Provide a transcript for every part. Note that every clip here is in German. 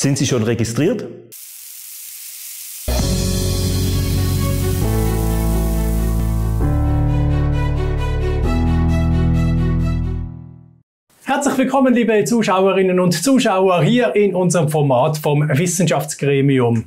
Sind Sie schon registriert? Herzlich willkommen, liebe Zuschauerinnen und Zuschauer, hier in unserem Format vom Wissenschaftsgremium.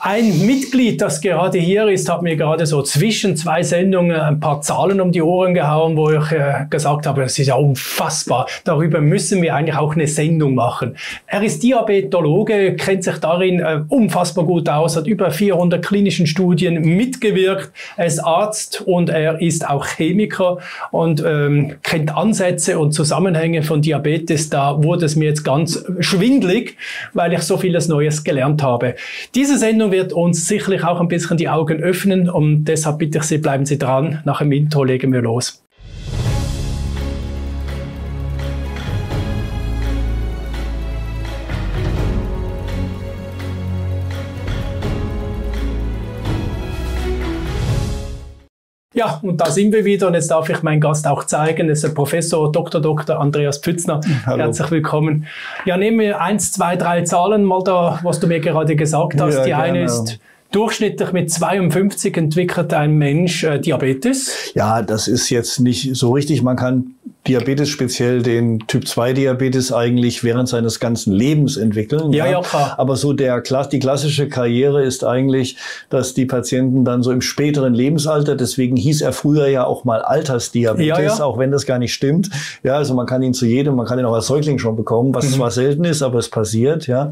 Ein Mitglied, das gerade hier ist, hat mir gerade so zwischen zwei Sendungen ein paar Zahlen um die Ohren gehauen, wo ich äh, gesagt habe, das ist ja unfassbar. Darüber müssen wir eigentlich auch eine Sendung machen. Er ist Diabetologe, kennt sich darin äh, unfassbar gut aus, hat über 400 klinischen Studien mitgewirkt. Er ist Arzt und er ist auch Chemiker und ähm, kennt Ansätze und Zusammenhänge von Diabetes, da wurde es mir jetzt ganz schwindlig, weil ich so vieles Neues gelernt habe. Diese Sendung wird uns sicherlich auch ein bisschen die Augen öffnen und deshalb bitte ich Sie, bleiben Sie dran. Nach dem Intro legen wir los. Ja, und da sind wir wieder und jetzt darf ich meinen Gast auch zeigen. Das ist der Professor Dr. Dr. Andreas Pfützner. Hallo. Herzlich willkommen. Ja, nehmen wir eins, zwei, drei Zahlen mal da, was du mir gerade gesagt hast. Ja, Die eine ist Durchschnittlich mit 52 entwickelt ein Mensch äh, Diabetes. Ja, das ist jetzt nicht so richtig. Man kann Diabetes, speziell den Typ-2-Diabetes, eigentlich während seines ganzen Lebens entwickeln. Ja, ja, klar. Aber so der, die klassische Karriere ist eigentlich, dass die Patienten dann so im späteren Lebensalter, deswegen hieß er früher ja auch mal Altersdiabetes, ja, ja. auch wenn das gar nicht stimmt. Ja, also man kann ihn zu jedem, man kann ihn auch als Säugling schon bekommen, was mhm. zwar selten ist, aber es passiert, ja.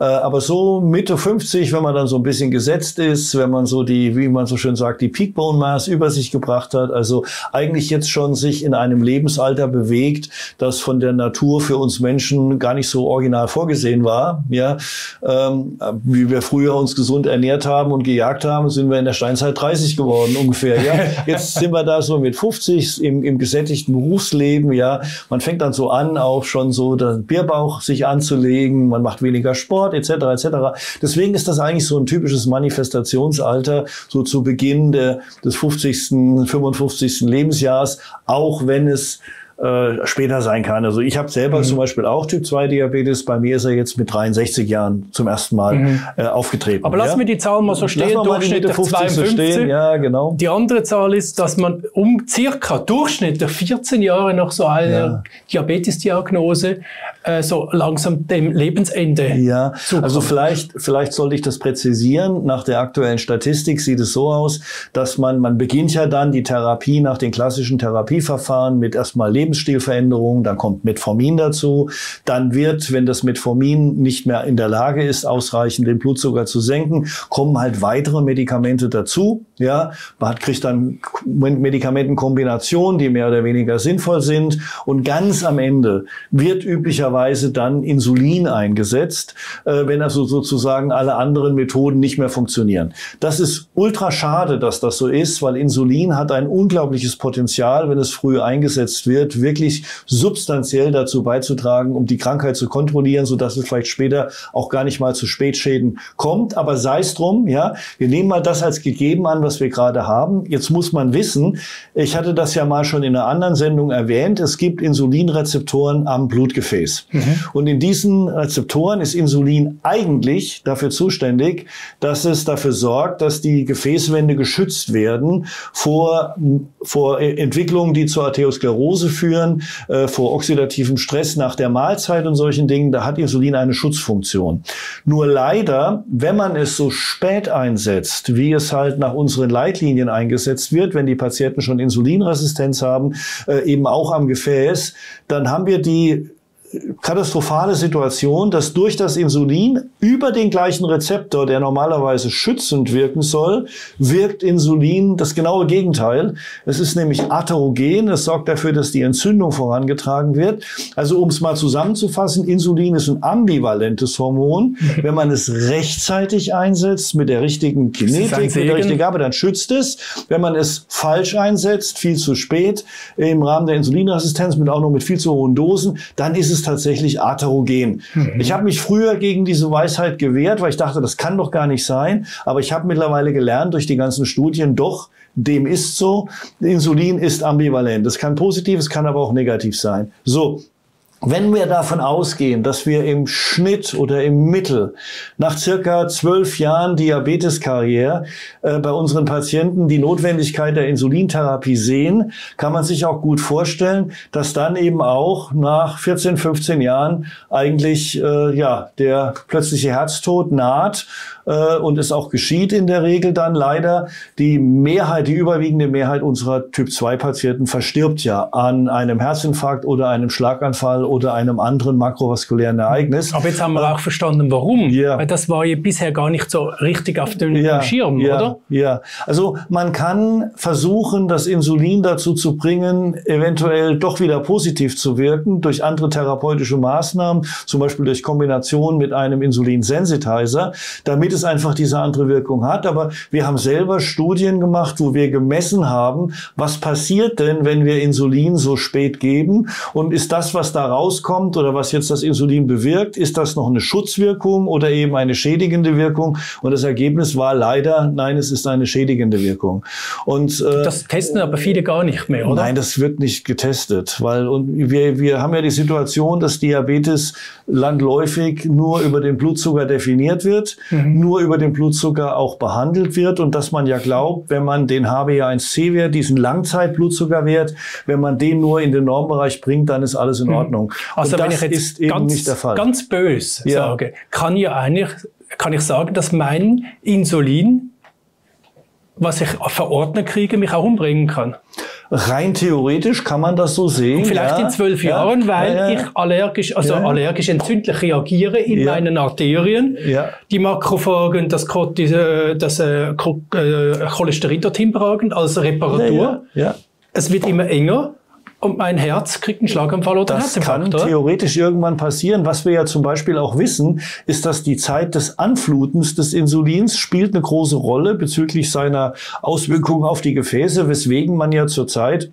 Äh, aber so Mitte 50, wenn man dann so ein bisschen gesetzt ist, wenn man so die, wie man so schön sagt, die Peak Bone Mass über sich gebracht hat, also eigentlich jetzt schon sich in einem Lebensalter Zeitalter bewegt, das von der Natur für uns Menschen gar nicht so original vorgesehen war. Ja, ähm, wie wir früher uns gesund ernährt haben und gejagt haben, sind wir in der Steinzeit 30 geworden ungefähr. Ja, jetzt sind wir da so mit 50 im, im gesättigten Berufsleben. Ja, man fängt dann so an, auch schon so den Bierbauch sich anzulegen. Man macht weniger Sport etc. etc. Deswegen ist das eigentlich so ein typisches Manifestationsalter so zu Beginn der, des 50., 55. Lebensjahrs, auch wenn es äh, später sein kann. Also ich habe selber mhm. zum Beispiel auch Typ 2 Diabetes. Bei mir ist er jetzt mit 63 Jahren zum ersten Mal mhm. äh, aufgetreten. Aber ja? lassen wir die Zahlen mal so stehen. Durchschnittlich 52. Stehen. Ja, genau. Die andere Zahl ist, dass man um circa durchschnittlich 14 Jahre nach so einer ja. Diabetes-Diagnose äh, so langsam dem Lebensende. Ja, zukommt. also vielleicht, vielleicht sollte ich das präzisieren. Nach der aktuellen Statistik sieht es so aus, dass man, man beginnt ja dann die Therapie nach den klassischen Therapieverfahren mit erstmal Lebens Lebensstilveränderungen, dann kommt Metformin dazu. Dann wird, wenn das Metformin nicht mehr in der Lage ist, ausreichend den Blutzucker zu senken, kommen halt weitere Medikamente dazu. Ja, man kriegt dann Medikamentenkombinationen, die mehr oder weniger sinnvoll sind. Und ganz am Ende wird üblicherweise dann Insulin eingesetzt, äh, wenn also sozusagen alle anderen Methoden nicht mehr funktionieren. Das ist ultra schade, dass das so ist, weil Insulin hat ein unglaubliches Potenzial, wenn es früh eingesetzt wird, wirklich substanziell dazu beizutragen, um die Krankheit zu kontrollieren, so dass es vielleicht später auch gar nicht mal zu Spätschäden kommt. Aber sei es drum, ja, wir nehmen mal das als gegeben an, was wir gerade haben. Jetzt muss man wissen, ich hatte das ja mal schon in einer anderen Sendung erwähnt, es gibt Insulinrezeptoren am Blutgefäß. Mhm. Und in diesen Rezeptoren ist Insulin eigentlich dafür zuständig, dass es dafür sorgt, dass die Gefäßwände geschützt werden vor, vor Entwicklungen, die zur Arteriosklerose führen, äh, vor oxidativem Stress nach der Mahlzeit und solchen Dingen. Da hat Insulin eine Schutzfunktion. Nur leider, wenn man es so spät einsetzt, wie es halt nach unseren Leitlinien eingesetzt wird, wenn die Patienten schon Insulinresistenz haben, äh, eben auch am Gefäß, dann haben wir die katastrophale Situation, dass durch das Insulin über den gleichen Rezeptor, der normalerweise schützend wirken soll, wirkt Insulin das genaue Gegenteil. Es ist nämlich atherogen, es sorgt dafür, dass die Entzündung vorangetragen wird. Also um es mal zusammenzufassen, Insulin ist ein ambivalentes Hormon. Wenn man es rechtzeitig einsetzt, mit der richtigen Kinetik, mit der richtigen Gabe, dann schützt es. Wenn man es falsch einsetzt, viel zu spät, im Rahmen der Insulinresistenz, mit auch noch mit viel zu hohen Dosen, dann ist es tatsächlich atherogen. Mhm. Ich habe mich früher gegen diese Weisheit gewehrt, weil ich dachte, das kann doch gar nicht sein. Aber ich habe mittlerweile gelernt durch die ganzen Studien, doch, dem ist so. Insulin ist ambivalent. Es kann positiv, es kann aber auch negativ sein. So, Wenn wir davon ausgehen, dass wir im Schnitt oder im Mittel nach circa zwölf Jahren Diabeteskarriere äh, bei unseren Patienten die Notwendigkeit der Insulintherapie sehen, kann man sich auch gut vorstellen, dass dann eben auch nach 14, 15 Jahren eigentlich äh, ja der plötzliche Herztod naht äh, und es auch geschieht in der Regel dann leider. Die Mehrheit, die überwiegende Mehrheit unserer Typ-2-Patienten verstirbt ja an einem Herzinfarkt oder einem Schlaganfall oder einem anderen makrovaskulären Ereignis. Aber jetzt haben wir auch verstanden, warum. Ja. Weil das war ja bisher gar nicht so richtig auf dem ja, Schirm, ja, oder? Ja, also man kann versuchen, das Insulin dazu zu bringen, eventuell doch wieder positiv zu wirken durch andere therapeutische Maßnahmen, zum Beispiel durch Kombination mit einem Insulinsensitizer, damit damit es einfach diese andere Wirkung hat. Aber wir haben selber Studien gemacht, wo wir gemessen haben, was passiert denn, wenn wir Insulin so spät geben? Und ist das, was da rauskommt oder was jetzt das Insulin bewirkt, ist das noch eine Schutzwirkung oder eben eine schädigende Wirkung? Und das Ergebnis war leider, nein, es ist eine schädigende Wirkung. Und äh, das testen aber viele gar nicht mehr, oder? Nein, das wird nicht getestet, weil und wir, wir haben ja die Situation, dass Diabetes landläufig nur über den Blutzucker definiert wird. Mhm nur über den Blutzucker auch behandelt wird und dass man ja glaubt, wenn man den HbA1c-Wert, diesen Langzeitblutzuckerwert, wenn man den nur in den Normbereich bringt, dann ist alles in hm. Ordnung. Also und wenn ich jetzt ganz, ganz bös ja. sage, kann ja eigentlich, kann ich sagen, dass mein Insulin, was ich verordnet kriege, mich auch umbringen kann. Rein theoretisch kann man das so sehen. Und vielleicht ja, in zwölf Jahren, weil ja, ich allergisch, also allergisch entzündlich reagiere in meinen Arterien. Die Makrophagen das, äh, das äh, äh, Cholesterin dorthin tragen als Reparatur. Es wird immer enger und mein Herz kriegt einen Schlaganfall oder Das kann oder? theoretisch irgendwann passieren. Was wir ja zum Beispiel auch wissen, ist, dass die Zeit des Anflutens des Insulins spielt eine große Rolle bezüglich seiner Auswirkungen auf die Gefäße, weswegen man ja zurzeit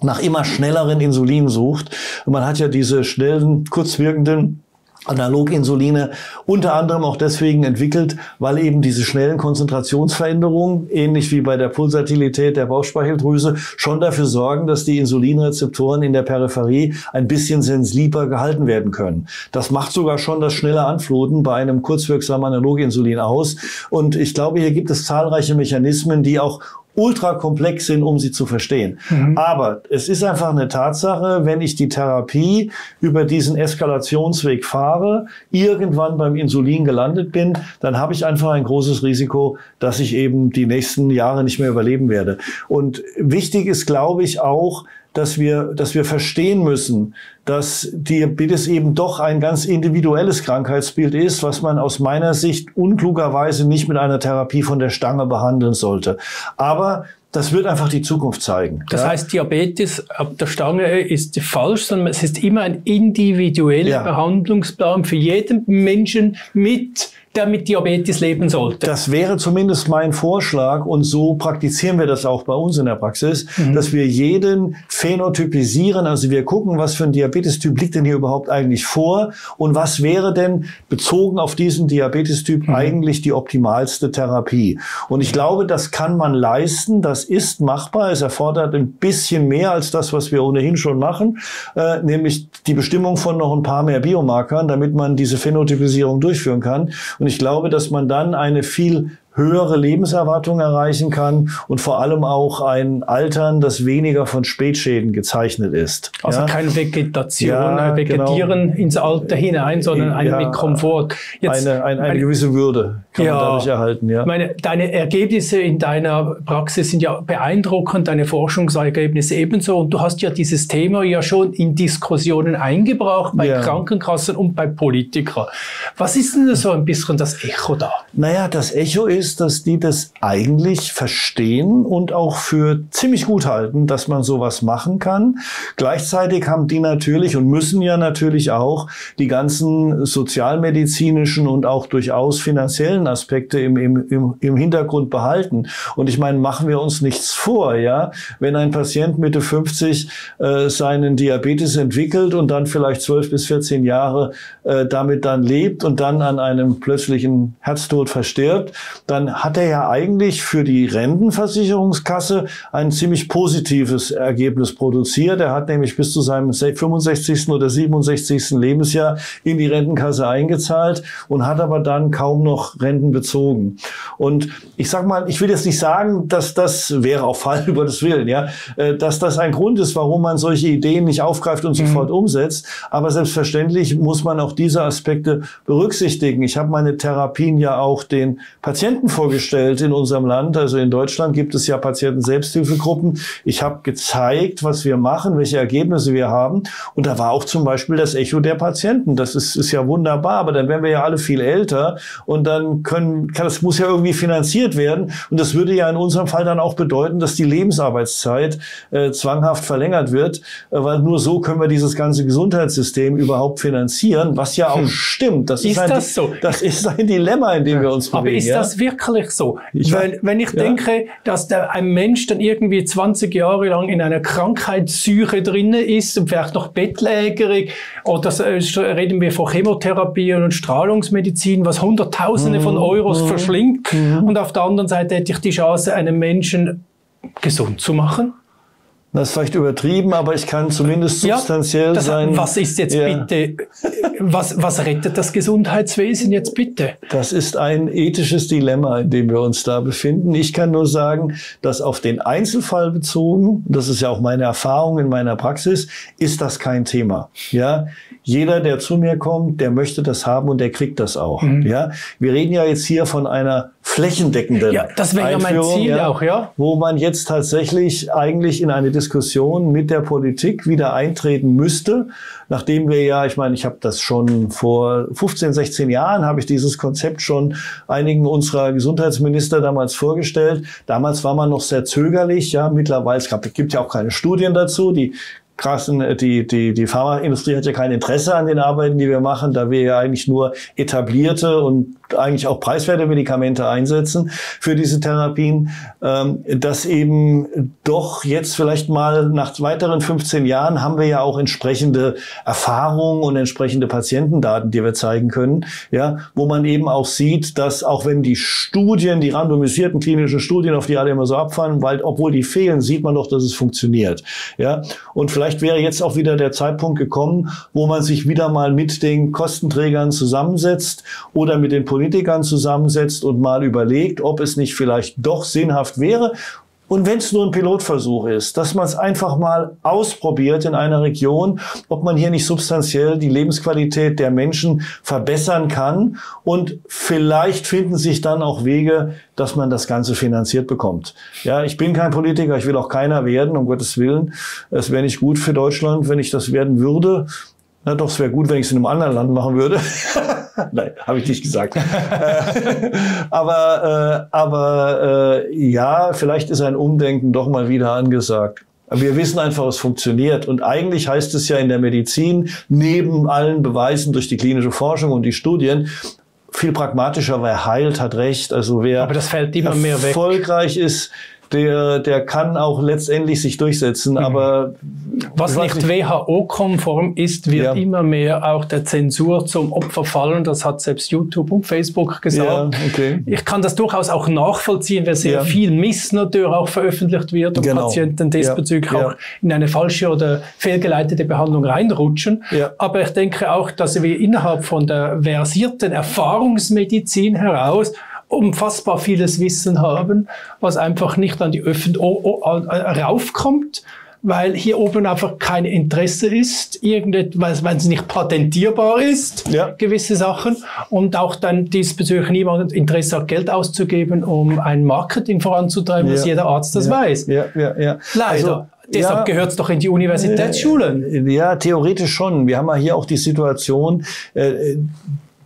nach immer schnelleren Insulin sucht. Man hat ja diese schnellen, kurzwirkenden Analoginsuline unter anderem auch deswegen entwickelt, weil eben diese schnellen Konzentrationsveränderungen, ähnlich wie bei der Pulsatilität der Bauchspeicheldrüse, schon dafür sorgen, dass die Insulinrezeptoren in der Peripherie ein bisschen sensibler gehalten werden können. Das macht sogar schon das schnelle Anfluten bei einem kurzwirksamen Analoginsulin aus. Und ich glaube, hier gibt es zahlreiche Mechanismen, die auch ultra komplex sind, um sie zu verstehen. Mhm. Aber es ist einfach eine Tatsache, wenn ich die Therapie über diesen Eskalationsweg fahre, irgendwann beim Insulin gelandet bin, dann habe ich einfach ein großes Risiko, dass ich eben die nächsten Jahre nicht mehr überleben werde. Und wichtig ist, glaube ich, auch, dass wir, dass wir verstehen müssen, dass Diabetes eben doch ein ganz individuelles Krankheitsbild ist, was man aus meiner Sicht unklugerweise nicht mit einer Therapie von der Stange behandeln sollte. Aber das wird einfach die Zukunft zeigen. Das ja? heißt, Diabetes ab der Stange ist falsch, sondern es ist immer ein individueller ja. Behandlungsplan für jeden Menschen mit der mit Diabetes leben sollte. Das wäre zumindest mein Vorschlag und so praktizieren wir das auch bei uns in der Praxis, mhm. dass wir jeden phänotypisieren, also wir gucken, was für ein Diabetestyp liegt denn hier überhaupt eigentlich vor und was wäre denn bezogen auf diesen Diabetestyp mhm. eigentlich die optimalste Therapie. Und ich glaube, das kann man leisten, das ist machbar, es erfordert ein bisschen mehr als das, was wir ohnehin schon machen, äh, nämlich die Bestimmung von noch ein paar mehr Biomarkern, damit man diese Phänotypisierung durchführen kann. Und ich glaube, dass man dann eine viel höhere Lebenserwartung erreichen kann und vor allem auch ein Altern, das weniger von Spätschäden gezeichnet ist. Also ja? keine Vegetation, ja, Vegetieren genau. ins Alter hinein, sondern ein ja, mit Komfort. Jetzt, eine, eine, eine gewisse Würde kann man dadurch erhalten. Ja. Meine, deine Ergebnisse in deiner Praxis sind ja beeindruckend, deine Forschungsergebnisse ebenso. Und du hast ja dieses Thema ja schon in Diskussionen eingebracht bei. Krankenkassen und bei Politikern. Was ist denn so ein bisschen das Echo da? Naja, das Echo ist, ist, dass die das eigentlich verstehen und auch für ziemlich gut halten, dass man sowas machen kann. Gleichzeitig haben die natürlich und müssen ja natürlich auch die ganzen sozialmedizinischen und auch durchaus finanziellen Aspekte im, im, im Hintergrund behalten. Und ich meine, machen wir uns nichts vor, ja. Wenn ein Patient Mitte 50 äh, seinen Diabetes entwickelt und dann vielleicht 12 bis 14 Jahre äh, damit dann lebt und dann an einem plötzlichen Herztod verstirbt, dann hat er ja eigentlich für die Rentenversicherungskasse ein ziemlich positives Ergebnis produziert. Er hat nämlich bis zu seinem 65. oder 67. Lebensjahr in die Rentenkasse eingezahlt und hat aber dann kaum noch Renten bezogen. Und ich sag mal, ich will jetzt nicht sagen, dass das wäre auch Fall über das Willen, ja, äh, dass das ein Grund ist, warum man solche Ideen nicht aufgreift und mhm. sofort umsetzt. Aber selbstverständlich muss man auch diese Aspekte berücksichtigen. Ich habe meine Therapien ja auch den Patienten vorgestellt in unserem Land. Also in Deutschland gibt es ja Patienten-Selbsthilfegruppen. Ich habe gezeigt, was wir machen, welche Ergebnisse wir haben. Und da war auch zum Beispiel das Echo der Patienten. Das ist, ist ja wunderbar, aber dann werden wir ja alle viel älter und dann können, kann, das muss ja irgendwie finanziert werden. Und das würde ja in unserem Fall dann auch bedeuten, dass die Lebensarbeitszeit äh, zwanghaft verlängert wird, äh, weil nur so können wir dieses ganze Gesundheitssystem überhaupt finanzieren, was ja auch hm. stimmt. Das ist, ist ein, das so? Das ist ein Dilemma, in dem wir uns bewegen. Aber ist ja? das wirklich so? Ich wenn, wenn ich ja. denke, dass der, ein Mensch dann irgendwie 20 Jahre lang in einer Krankheitssyche drinne ist und vielleicht noch bettlägerig oder äh, reden wir von Chemotherapie und Strahlungsmedizin, was Hunderttausende von mhm. Euros mhm. verschlingt. Mhm. Und auf der anderen Seite hätte ich die Chance, einen Menschen gesund zu machen. Das ist vielleicht übertrieben, aber ich kann zumindest substanziell ja, das, sein. Was ist jetzt ja. bitte, was, was rettet das Gesundheitswesen jetzt bitte? Das ist ein ethisches Dilemma, in dem wir uns da befinden. Ich kann nur sagen, dass auf den Einzelfall bezogen, das ist ja auch meine Erfahrung in meiner Praxis, ist das kein Thema. Ja, jeder, der zu mir kommt, der möchte das haben und der kriegt das auch. Mhm. Ja, wir reden ja jetzt hier von einer flächendeckenden ja, das wäre ja mein Ziel ja, auch, ja. Wo man jetzt tatsächlich eigentlich in eine Diskussion mit der Politik wieder eintreten müsste, nachdem wir ja, ich meine, ich habe das schon vor 15, 16 Jahren, habe ich dieses Konzept schon einigen unserer Gesundheitsminister damals vorgestellt. Damals war man noch sehr zögerlich, ja, mittlerweile, es gibt ja auch keine Studien dazu, die krassen, äh, die, die, die Pharmaindustrie hat ja kein Interesse an den Arbeiten, die wir machen, da wir ja eigentlich nur etablierte und eigentlich auch preiswerte Medikamente einsetzen für diese Therapien, ähm, dass eben doch jetzt vielleicht mal nach weiteren 15 Jahren haben wir ja auch entsprechende Erfahrungen und entsprechende Patientendaten, die wir zeigen können, ja, wo man eben auch sieht, dass auch wenn die Studien, die randomisierten klinischen Studien, auf die alle immer so abfallen, weil obwohl die fehlen, sieht man doch, dass es funktioniert, ja, und vielleicht Vielleicht wäre jetzt auch wieder der Zeitpunkt gekommen, wo man sich wieder mal mit den Kostenträgern zusammensetzt oder mit den Politikern zusammensetzt und mal überlegt, ob es nicht vielleicht doch sinnhaft wäre und wenn es nur ein Pilotversuch ist, dass man es einfach mal ausprobiert in einer Region, ob man hier nicht substanziell die Lebensqualität der Menschen verbessern kann. Und vielleicht finden sich dann auch Wege, dass man das Ganze finanziert bekommt. Ja, ich bin kein Politiker, ich will auch keiner werden, um Gottes Willen. Es wäre nicht gut für Deutschland, wenn ich das werden würde. Na doch, es wäre gut, wenn ich es in einem anderen Land machen würde. Nein, habe ich nicht gesagt. Aber äh, aber äh, ja, vielleicht ist ein Umdenken doch mal wieder angesagt. Wir wissen einfach, es funktioniert. Und eigentlich heißt es ja in der Medizin, neben allen Beweisen durch die klinische Forschung und die Studien, viel pragmatischer, wer heilt, hat recht. Also wer Aber das fällt immer mehr weg. erfolgreich ist, der, der kann auch letztendlich sich durchsetzen, mhm. aber was nicht WHO-konform ist, wird ja. immer mehr auch der Zensur zum Opfer fallen. Das hat selbst YouTube und Facebook gesagt. Ja, okay. Ich kann das durchaus auch nachvollziehen, weil sehr ja. viel Mist natürlich auch veröffentlicht wird und genau. Patienten diesbezüglich auch in eine falsche oder fehlgeleitete Behandlung reinrutschen. Aber ich denke auch, dass wir innerhalb von der versierten Erfahrungsmedizin heraus unfassbar vieles Wissen haben, was einfach nicht an die Öffentlichkeit raufkommt, weil hier oben einfach kein Interesse ist, irgendetwas, wenn es nicht patentierbar ist, ja. gewisse Sachen, und auch dann diesbezüglich niemand Interesse hat, Geld auszugeben, um ein Marketing voranzutreiben, ja. dass jeder Arzt das ja. weiß. Ja, ja, ja. Leider. Also, Deshalb ja, gehört es doch in die Universitätsschulen. Ja, theoretisch schon. Wir haben ja hier auch die Situation, äh,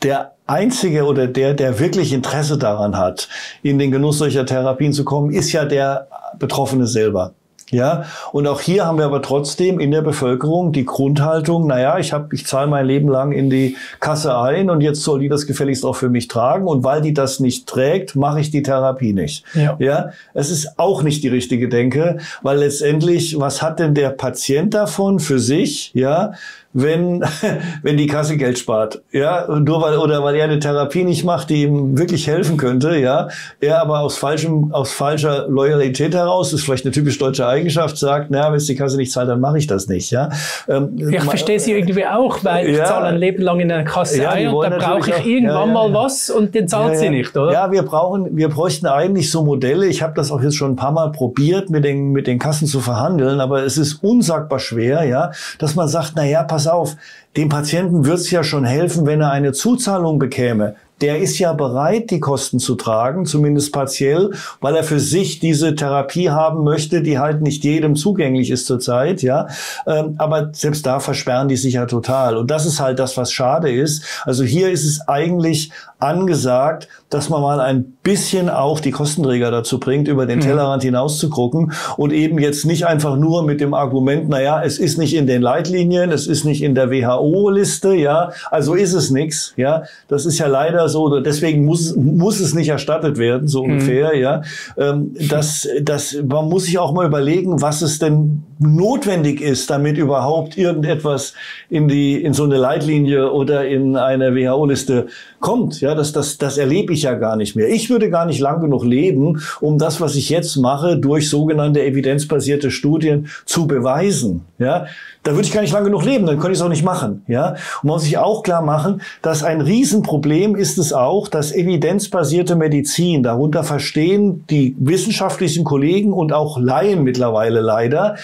der Einzige oder der, der wirklich Interesse daran hat, in den Genuss solcher Therapien zu kommen, ist ja der Betroffene selber. Ja, und auch hier haben wir aber trotzdem in der Bevölkerung die Grundhaltung, naja, ich habe, ich zahle mein Leben lang in die Kasse ein und jetzt soll die das gefälligst auch für mich tragen. Und weil die das nicht trägt, mache ich die Therapie nicht. Ja. ja, es ist auch nicht die richtige Denke, weil letztendlich, was hat denn der Patient davon für sich? Ja, wenn, wenn die Kasse Geld spart. Ja, nur weil, oder weil er eine Therapie nicht macht, die ihm wirklich helfen könnte, ja. Er aber aus falschem, aus falscher Loyalität heraus, ist vielleicht eine typisch deutsche Eigenschaft, sagt, na, wenn es die Kasse nicht zahlt, dann mache ich das nicht, ja. Ähm, ich verstehe sie irgendwie auch, weil ja, ich zahle ein Leben lang in einer Kasse ja, ein und dann brauche ich auch, irgendwann ja, mal was und den zahlt sie nicht, oder? Ja, wir brauchen, wir bräuchten eigentlich so Modelle. Ich habe das auch jetzt schon ein paar Mal probiert, mit den, mit den Kassen zu verhandeln, aber es ist unsagbar schwer, ja, dass man sagt, na ja, pass auf, dem Patienten wird es ja schon helfen, wenn er eine Zuzahlung bekäme der ist ja bereit, die Kosten zu tragen, zumindest partiell, weil er für sich diese Therapie haben möchte, die halt nicht jedem zugänglich ist zurzeit, ja. Ähm, aber selbst da versperren die sich ja total. Und das ist halt das, was schade ist. Also hier ist es eigentlich angesagt, dass man mal ein bisschen auch die Kostenträger dazu bringt, über den mhm. Tellerrand hinaus zu gucken und eben jetzt nicht einfach nur mit dem Argument, naja, es ist nicht in den Leitlinien, es ist nicht in der WHO-Liste, ja, also ist es nichts, ja. Das ist ja leider so, deswegen muss, muss es nicht erstattet werden, so mhm. ungefähr, ja. Ähm, das, das, man muss sich auch mal überlegen, was es denn notwendig ist, damit überhaupt irgendetwas in die, in so eine Leitlinie oder in eine WHO-Liste kommt, ja. Das, das, das erlebe ich ja gar nicht mehr. Ich würde gar nicht lang genug leben, um das, was ich jetzt mache, durch sogenannte evidenzbasierte Studien zu beweisen. Ja, da würde ich gar nicht lang genug leben, dann könnte ich es auch nicht machen. Ja, und man muss sich auch klar machen, dass ein Riesenproblem ist es auch, dass evidenzbasierte Medizin, darunter verstehen die wissenschaftlichen Kollegen und auch Laien mittlerweile leider,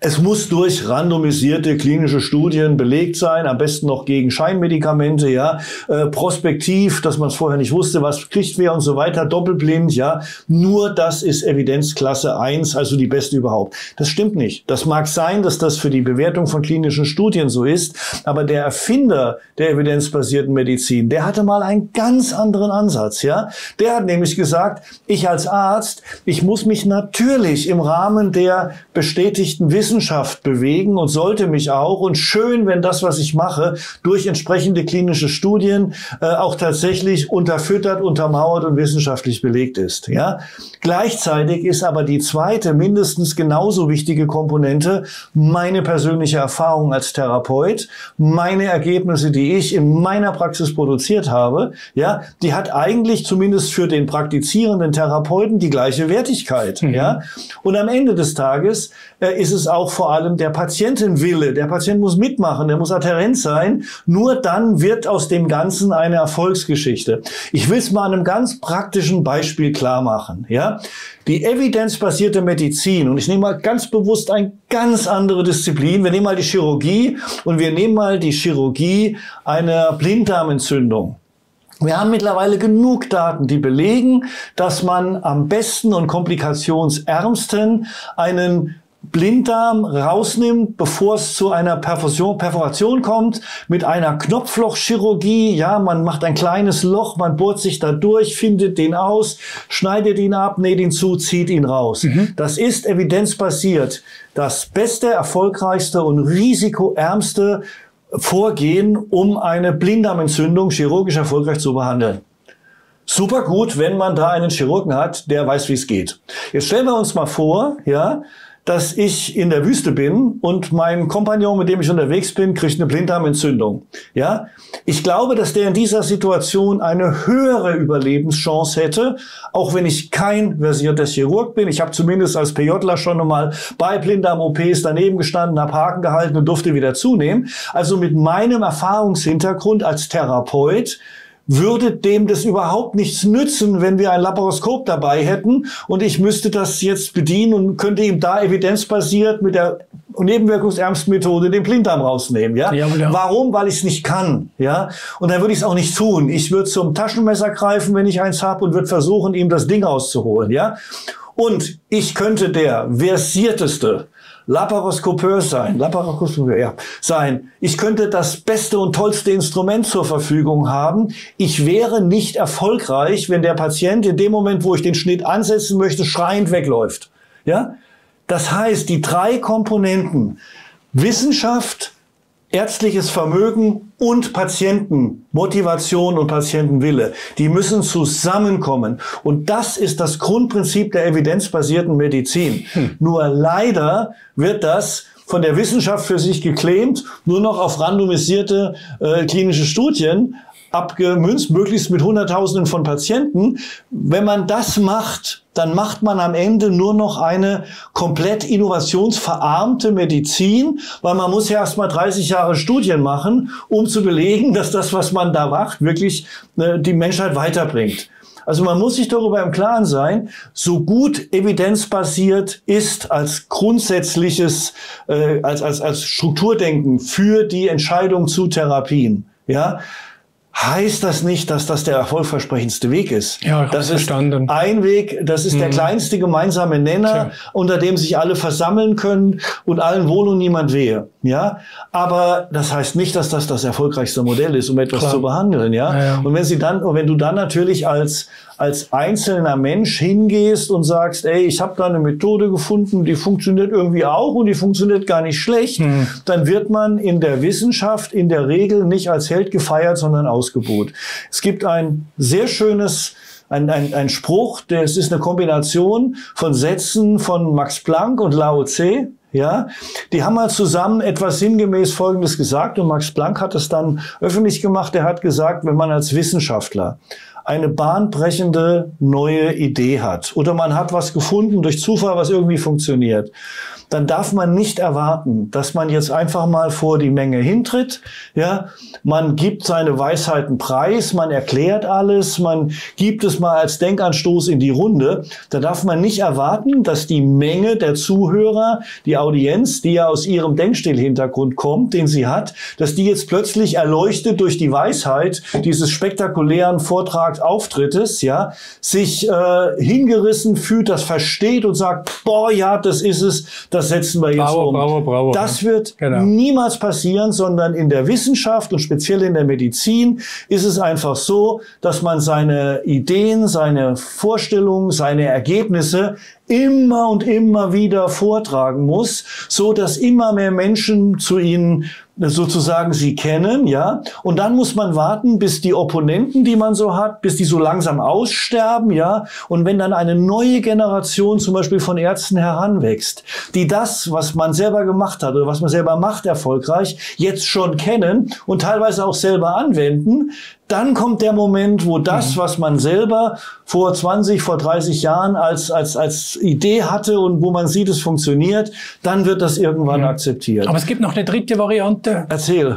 es muss durch randomisierte klinische Studien belegt sein, am besten noch gegen Scheinmedikamente, ja, äh, prospektiv, dass man es vorher nicht wusste, was kriegt wer und so weiter, doppelblind, ja. Nur das ist Evidenzklasse 1, also die beste überhaupt. Das stimmt nicht. Das mag sein, dass das für die Bewertung von klinischen Studien so ist, aber der Erfinder der evidenzbasierten Medizin, der hatte mal einen ganz anderen Ansatz, ja. Der hat nämlich gesagt, ich als Arzt, ich muss mich natürlich im Rahmen der bestätigten Wissenschaft Wissenschaft bewegen und sollte mich auch. Und schön, wenn das, was ich mache, durch entsprechende klinische Studien äh, auch tatsächlich unterfüttert, untermauert und wissenschaftlich belegt ist. Ja? Gleichzeitig ist aber die zweite, mindestens genauso wichtige Komponente meine persönliche Erfahrung als Therapeut, meine Ergebnisse, die ich in meiner Praxis produziert habe, ja, die hat eigentlich zumindest für den praktizierenden Therapeuten die gleiche Wertigkeit. Mhm. Ja? Und am Ende des Tages ist es auch vor allem der Patientenwille. Der Patient muss mitmachen, der muss adherent sein. Nur dann wird aus dem Ganzen eine Erfolgsgeschichte. Ich will es mal an einem ganz praktischen Beispiel klar machen. Ja? Die evidenzbasierte Medizin, und ich nehme mal ganz bewusst eine ganz andere Disziplin, wir nehmen mal die Chirurgie und wir nehmen mal die Chirurgie einer Blinddarmentzündung. Wir haben mittlerweile genug Daten, die belegen, dass man am besten und komplikationsärmsten einen Blinddarm rausnimmt, bevor es zu einer Perfusion, Perforation kommt, mit einer Knopflochchirurgie. Ja, man macht ein kleines Loch, man bohrt sich da durch, findet den aus, schneidet ihn ab, näht ihn zu, zieht ihn raus. Mhm. Das ist evidenzbasiert. Das beste, erfolgreichste und risikoärmste Vorgehen, um eine Blinddarmentzündung chirurgisch erfolgreich zu behandeln. Super gut, wenn man da einen Chirurgen hat, der weiß, wie es geht. Jetzt stellen wir uns mal vor, ja, dass ich in der Wüste bin und mein Kompagnon, mit dem ich unterwegs bin, kriegt eine Blinddarmentzündung. Ja, ich glaube, dass der in dieser Situation eine höhere Überlebenschance hätte, auch wenn ich kein versierter Chirurg bin. Ich habe zumindest als PJler schon einmal bei Blinddarm-OPs daneben gestanden, habe Haken gehalten und durfte wieder zunehmen. Also mit meinem Erfahrungshintergrund als Therapeut würde dem das überhaupt nichts nützen, wenn wir ein Laparoskop dabei hätten und ich müsste das jetzt bedienen und könnte ihm da evidenzbasiert mit der nebenwirkungsärmsten Methode den Blinddarm rausnehmen. Ja? ja, ja. Warum? Weil ich es nicht kann. Ja, und dann würde ich es auch nicht tun. Ich würde zum Taschenmesser greifen, wenn ich eins habe, und würde versuchen, ihm das Ding rauszuholen. Ja, und ich könnte der versierteste Laparoskopeur sein, Laparoskopeur, ja, sein. Ich könnte das beste und tollste Instrument zur Verfügung haben. Ich wäre nicht erfolgreich, wenn der Patient in dem Moment, wo ich den Schnitt ansetzen möchte, schreiend wegläuft. Ja? Das heißt, die drei Komponenten Wissenschaft, ärztliches Vermögen und Patientenmotivation und Patientenwille, die müssen zusammenkommen. Und das ist das Grundprinzip der evidenzbasierten Medizin. Hm. Nur leider wird das von der Wissenschaft für sich geclaimt, nur noch auf randomisierte äh, klinische Studien abgemünzt, möglichst mit Hunderttausenden von Patienten. Wenn man das macht, dann macht man am Ende nur noch eine komplett innovationsverarmte Medizin, weil man muss ja erst mal 30 Jahre Studien machen, um zu belegen, dass das, was man da macht, wirklich äh, die Menschheit weiterbringt. Also man muss sich darüber im Klaren sein, so gut evidenzbasiert ist als grundsätzliches, äh, als, als, als Strukturdenken für die Entscheidung zu Therapien. Ja, heißt das nicht, dass das der erfolgversprechendste Weg ist. Ja, ich das ist verstanden. ein Weg, das ist mhm. der kleinste gemeinsame Nenner, Tja. unter dem sich alle versammeln können und allen wohl und niemand wehe. Ja, aber das heißt nicht, dass das das erfolgreichste Modell ist, um etwas Klar. zu behandeln. Ja? ja, ja. und wenn sie dann, wenn du dann natürlich als als einzelner Mensch hingehst und sagst, ey, ich habe da eine Methode gefunden, die funktioniert irgendwie auch und die funktioniert gar nicht schlecht, hm. dann wird man in der Wissenschaft in der Regel nicht als Held gefeiert, sondern ausgebot. Es gibt ein sehr schönes ein, ein, ein Spruch, das ist eine Kombination von Sätzen von Max Planck und Lao Tse. Ja, die haben mal zusammen etwas sinngemäß Folgendes gesagt und Max Planck hat es dann öffentlich gemacht. Er hat gesagt, wenn man als Wissenschaftler eine bahnbrechende neue Idee hat. Oder man hat was gefunden durch Zufall, was irgendwie funktioniert, dann darf man nicht erwarten, dass man jetzt einfach mal vor die Menge hintritt. Ja, man gibt seine Weisheiten preis, man erklärt alles, man gibt es mal als Denkanstoß in die Runde. Da darf man nicht erwarten, dass die Menge der Zuhörer, die Audienz, die ja aus ihrem Denkstil-Hintergrund kommt, den sie hat, dass die jetzt plötzlich erleuchtet durch die Weisheit dieses spektakulären Vortragsauftrittes, ja, sich äh, hingerissen fühlt, das versteht und sagt, boah, ja, das ist es, das setzen wir jetzt bravo, um. Bravo, bravo, das wird genau. niemals passieren, sondern in der Wissenschaft und speziell in der Medizin ist es einfach so, dass man seine Ideen, seine Vorstellungen, seine Ergebnisse immer und immer wieder vortragen muss, so dass immer mehr Menschen zu ihnen sozusagen sie kennen, ja. Und dann muss man warten, bis die Opponenten, die man so hat, bis die so langsam aussterben, ja. Und wenn dann eine neue Generation zum Beispiel von Ärzten heranwächst, die das, was man selber gemacht hat oder was man selber macht, erfolgreich, jetzt schon kennen und teilweise auch selber anwenden, dann kommt der Moment, wo das, mhm. was man selber vor 20, vor 30 Jahren als, als, als Idee hatte und wo man sieht, es funktioniert, dann wird das irgendwann mhm. akzeptiert. Aber es gibt noch eine dritte Variante. Erzähl.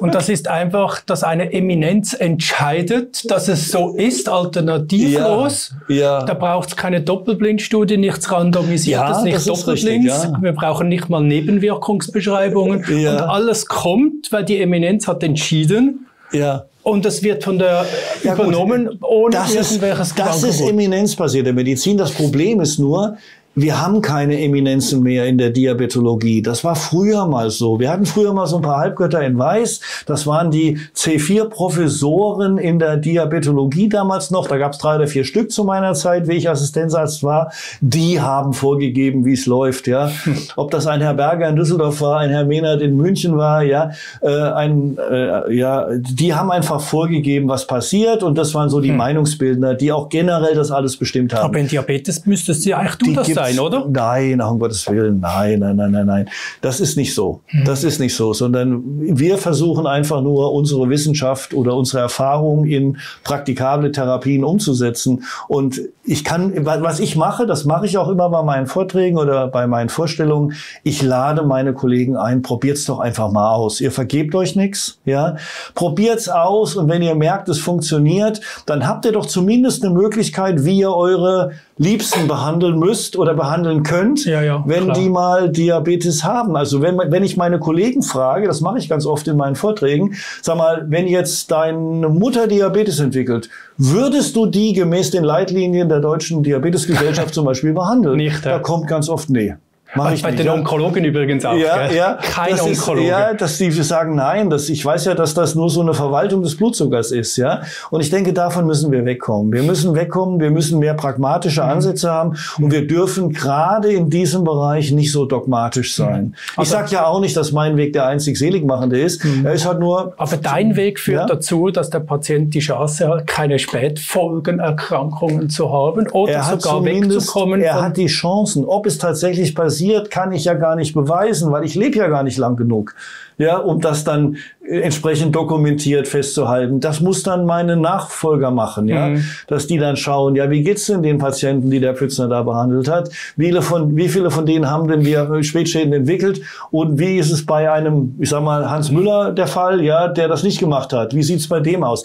und das ist einfach, dass eine Eminenz entscheidet, dass es so ist, alternativlos. Ja, ja. Da braucht es keine Doppelblindstudie, nichts randomisiertes, ja, nicht doppelblind. Ja. Wir brauchen nicht mal Nebenwirkungsbeschreibungen. Ja. Und alles kommt, weil die Eminenz hat entschieden. Ja. Und das wird von der ja, übernommen, gut. ohne das irgendwelches ist, Das ist eminenzbasierte Medizin. Das Problem ist nur, wir haben keine Eminenzen mehr in der Diabetologie. Das war früher mal so. Wir hatten früher mal so ein paar Halbgötter in Weiß. Das waren die C4-Professoren in der Diabetologie damals noch. Da gab es drei oder vier Stück zu meiner Zeit, wie ich Assistenzarzt war. Die haben vorgegeben, wie es läuft. Ja, ob das ein Herr Berger in Düsseldorf war, ein Herr Mehnert in München war, ja, äh, ein, äh, ja, die haben einfach vorgegeben, was passiert. Und das waren so die hm. Meinungsbildner, die auch generell das alles bestimmt haben. Aber in Diabetes müsstest du ja eigentlich du das sein, oder? Nein, um Gottes Willen, nein, nein, nein, nein, nein. Das ist nicht so. Hm. Das ist nicht so, sondern wir versuchen einfach nur unsere Wissenschaft oder unsere Erfahrung in praktikable Therapien umzusetzen. Und ich kann, was ich mache, das mache ich auch immer bei meinen Vorträgen oder bei meinen Vorstellungen. Ich lade meine Kollegen ein, probiert's doch einfach mal aus. Ihr vergebt euch nichts, ja? Probiert's aus und wenn ihr merkt, es funktioniert, dann habt ihr doch zumindest eine Möglichkeit, wie ihr eure Liebsten behandeln müsst oder behandeln könnt, ja, ja, wenn klar. die mal Diabetes haben. Also wenn, wenn ich meine Kollegen frage, das mache ich ganz oft in meinen Vorträgen, sag mal, wenn jetzt deine Mutter Diabetes entwickelt, würdest du die gemäß den Leitlinien der Deutschen Diabetesgesellschaft zum Beispiel behandeln? Nicht, ja. Da kommt ganz oft nee. Mach ich bei nicht, den ja. Onkologen übrigens auch. Ja, gell? ja. Kein Onkologe. Ist, ja, dass die sagen, nein, das, ich weiß ja, dass das nur so eine Verwaltung des Blutzuckers ist, ja. Und ich denke, davon müssen wir wegkommen. Wir müssen wegkommen, wir müssen mehr pragmatische mhm. Ansätze haben und wir dürfen gerade in diesem Bereich nicht so dogmatisch mhm. sein. Mhm. Ich sage ja auch nicht, dass mein Weg der einzig seligmachende ist. Mhm. Er ist halt nur. Aber dein Weg führt ja? dazu, dass der Patient die Chance hat, keine Spätfolgenerkrankungen zu haben oder sogar wegzukommen. Er hat die Chancen, ob es tatsächlich passiert, passiert, kann ich ja gar nicht beweisen, weil ich lebe ja gar nicht lang genug ja, um das dann äh, entsprechend dokumentiert festzuhalten. Das muss dann meine Nachfolger machen, ja, mhm. dass die dann schauen, ja, wie geht's denn den Patienten, die der Pützner da behandelt hat? Wie viele von, wie viele von denen haben denn wir Spätschäden entwickelt? Und wie ist es bei einem, ich sag mal, Hans Müller der Fall, ja, der das nicht gemacht hat? Wie sieht's bei dem aus?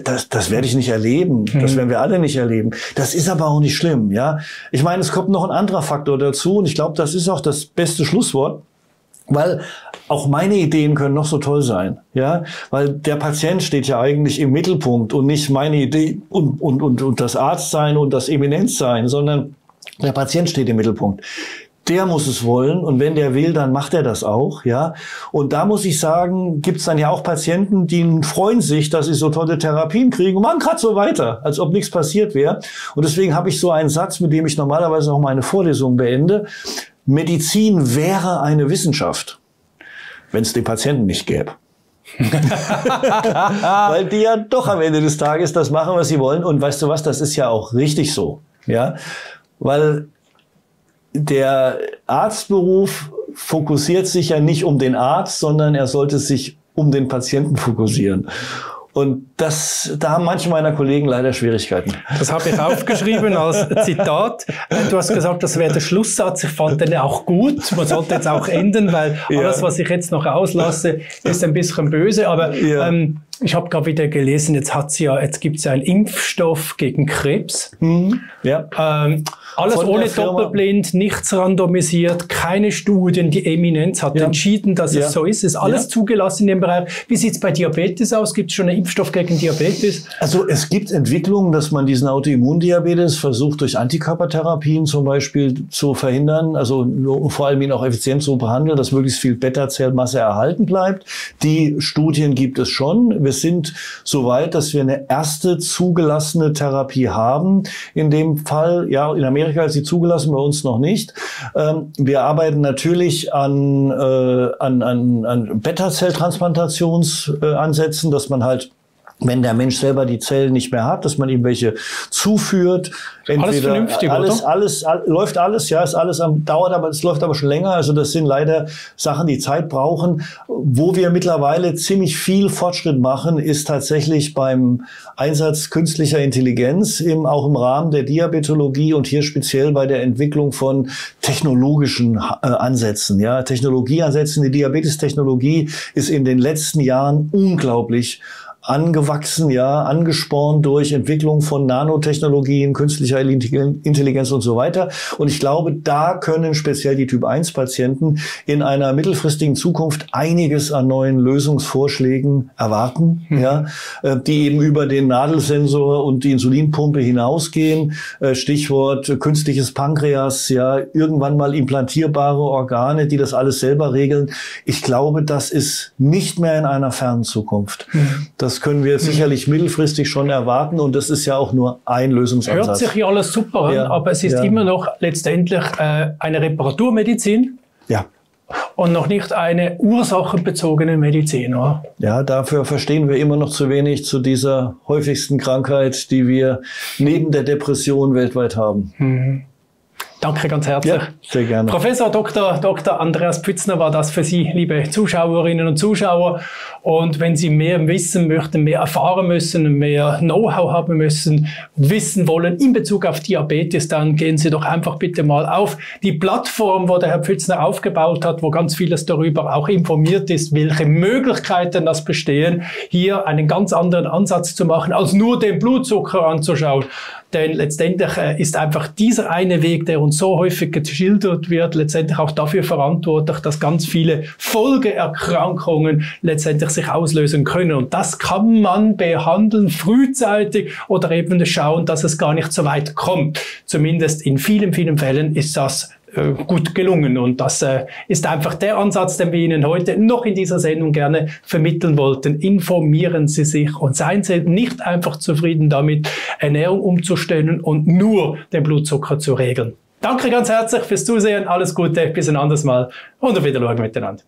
Das, das, werde ich nicht erleben. Das mhm. werden wir alle nicht erleben. Das ist aber auch nicht schlimm, ja. Ich meine, es kommt noch ein anderer Faktor dazu und ich glaube, das ist auch das beste Schlusswort. Weil auch meine Ideen können noch so toll sein, ja, weil der Patient steht ja eigentlich im Mittelpunkt und nicht meine Idee und, und, und, und das Arztsein und das Eminenzsein, sondern der Patient steht im Mittelpunkt. Der muss es wollen und wenn der will, dann macht er das auch, ja. Und da muss ich sagen, gibt es dann ja auch Patienten, die freuen sich, dass sie so tolle Therapien kriegen und machen gerade so weiter, als ob nichts passiert wäre. Und deswegen habe ich so einen Satz, mit dem ich normalerweise auch meine Vorlesung beende. Medizin wäre eine Wissenschaft, wenn es den Patienten nicht gäbe. Weil die ja doch am Ende des Tages das machen, was sie wollen. Und weißt du was, das ist ja auch richtig so. Ja, weil der Arztberuf fokussiert sich ja nicht um den Arzt, sondern er sollte sich um den Patienten fokussieren. Und das, da haben manche meiner Kollegen leider Schwierigkeiten. Das habe ich aufgeschrieben als Zitat. Du hast gesagt, das wäre der Schlusssatz. Ich fand den auch gut. Man sollte jetzt auch enden, weil alles, ja. was ich jetzt noch auslasse, ist ein bisschen böse. Aber ja. ähm, ich habe gerade wieder gelesen, jetzt hat's ja, jetzt gibt's ja einen Impfstoff gegen Krebs. Mhm. Ja. Ähm, alles Von ohne Doppelblind, nichts randomisiert, keine Studien. Die Eminenz hat ja. entschieden, dass ja. es so ist. Es ist alles ja. zugelassen in dem Bereich. Wie sieht's bei Diabetes aus? Gibt es schon einen Impfstoff gegen Diabetes? Also es gibt Entwicklungen, dass man diesen Autoimmundiabetes versucht, durch Antikörpertherapien zum Beispiel zu verhindern. Also vor allem ihn auch effizient zu behandeln, dass möglichst viel Beta-Zellmasse erhalten bleibt. Die Studien gibt es schon. Wir sind so weit, dass wir eine erste zugelassene Therapie haben. In dem Fall, ja, in Amerika ist sie zugelassen, bei uns noch nicht. Ähm, wir arbeiten natürlich an, äh, an, an, an Beta-Zelltransplantationsansätzen, dass man halt wenn der Mensch selber die Zellen nicht mehr hat, dass man ihm welche zuführt. Entweder alles vernünftig, alles, oder? Alles, alles, läuft alles, ja, ist alles am, dauert aber, es läuft aber schon länger. Also das sind leider Sachen, die Zeit brauchen. Wo wir mittlerweile ziemlich viel Fortschritt machen, ist tatsächlich beim Einsatz künstlicher Intelligenz, im, auch im Rahmen der Diabetologie und hier speziell bei der Entwicklung von technologischen äh, Ansätzen, ja, Technologieansätzen. Die Diabetestechnologie ist in den letzten Jahren unglaublich angewachsen, ja, angespornt durch Entwicklung von Nanotechnologien, künstlicher Intelligenz und so weiter. Und ich glaube, da können speziell die Typ-1-Patienten in einer mittelfristigen Zukunft einiges an neuen Lösungsvorschlägen erwarten, mhm. ja, äh, die eben über den Nadelsensor und die Insulinpumpe hinausgehen. Äh, Stichwort künstliches Pankreas, ja, irgendwann mal implantierbare Organe, die das alles selber regeln. Ich glaube, das ist nicht mehr in einer fernen Zukunft. Mhm. Das das können wir sicherlich mittelfristig schon erwarten und das ist ja auch nur ein Lösungsansatz. Hört sich ja alles super an, ja. aber es ist ja. immer noch letztendlich äh, eine Reparaturmedizin. Ja. Und noch nicht eine ursachenbezogene Medizin. Oder? Ja, dafür verstehen wir immer noch zu wenig zu dieser häufigsten Krankheit, die wir neben der Depression weltweit haben. Mhm. Danke ganz herzlich. Ja, sehr gerne. Professor Dr. Dr. Andreas Pützner war das für Sie, liebe Zuschauerinnen und Zuschauer. Und wenn Sie mehr wissen möchten, mehr erfahren müssen, mehr Know-how haben müssen, wissen wollen in Bezug auf Diabetes, dann gehen Sie doch einfach bitte mal auf die Plattform, wo der Herr Pützner aufgebaut hat, wo ganz vieles darüber auch informiert ist, welche Möglichkeiten das bestehen, hier einen ganz anderen Ansatz zu machen, als nur den Blutzucker anzuschauen. Denn letztendlich äh, ist einfach dieser eine Weg, der uns so häufig geschildert wird, letztendlich auch dafür verantwortlich, dass ganz viele Folgeerkrankungen letztendlich sich auslösen können. Und das kann man behandeln frühzeitig oder eben schauen, dass es gar nicht so weit kommt. Zumindest in vielen, vielen Fällen ist das äh, gut gelungen. Und das äh, ist einfach der Ansatz, den wir Ihnen heute noch in dieser Sendung gerne vermitteln wollten. Informieren Sie sich und seien Sie nicht einfach zufrieden damit, Ernährung umzustellen und nur den Blutzucker zu regeln. Danke ganz herzlich fürs Zusehen, alles Gute, bis ein anderes Mal und auf Wiedersehen miteinander.